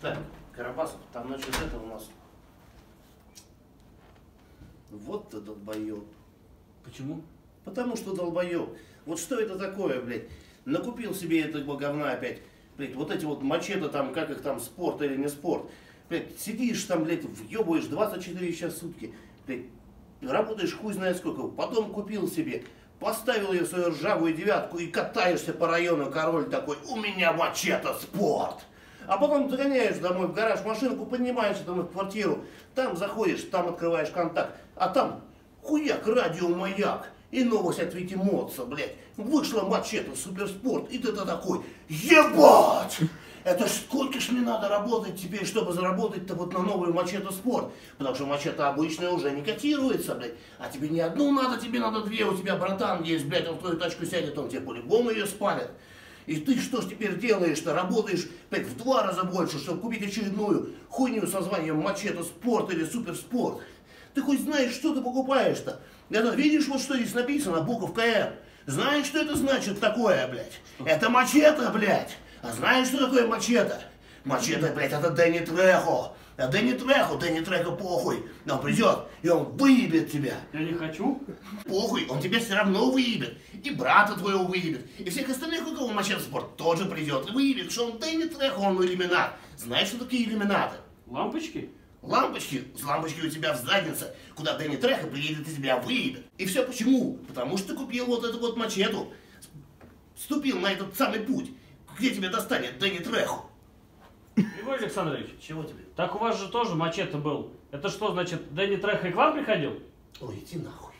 Так, Карабасов, там насчет этого у нас. Вот ты долбоеб. Почему? Потому что долбоеб. Вот что это такое, блядь? Накупил себе этого говна опять. Блядь, вот эти вот мачете там, как их там, спорт или не спорт. Блядь, сидишь там, блядь, въебываешь 24 часа в сутки. Блядь, работаешь хуй знает сколько. Потом купил себе, поставил ее в свою ржавую девятку и катаешься по району, король такой, у меня мачете спорт. А потом загоняешь домой в гараж машинку, поднимаешься домой в квартиру, там заходишь, там открываешь контакт, а там хуяк, радиомаяк и новость от Вити Моца, блядь. Вышла мачете суперспорт, и ты-то такой, ебать! Это сколько ж мне надо работать теперь, чтобы заработать-то вот на новую мачете спорт? Потому что мачете обычная уже не котируется, блядь. А тебе не одну надо, тебе надо две. У тебя братан есть, блядь, он в твою тачку сядет, он тебе по-любому ее спалит. И ты что ж теперь делаешь-то? Работаешь, блядь, в два раза больше, чтобы купить очередную хуйню с названием мачете спорт или суперспорт. Ты хоть знаешь, что ты покупаешь-то? Это видишь, вот что здесь написано, буковка Р. Знаешь, что это значит такое, блядь? Это мачете, блядь. А знаешь, что такое мачете? Мачете, блядь, это Дэнни Трехо. А Дэнни Трехо, Дэнни Трехо похуй. Он придет, и он выебет тебя. Я не хочу. Похуй, он тебя все равно выебет. И брата твоего выебет. И всех остальных, у кого мачете спорт, тоже придет и выебет, что он Дэнни Трехо, он иллюминат. Знаешь, что такие иллюминаты? Лампочки? Лампочки, с лампочки у тебя в заднице, куда Дэнни Трехо приедет и тебя выебет. И все почему? Потому что ты купил вот эту вот мачету, ступил на этот самый путь, где тебя достанет Дэнни Трехо. Григорий Александрович, Чего тебе? так у вас же тоже мачете был. Это что, значит, Дэнни Треха и к вам приходил? Ой, иди нахуй.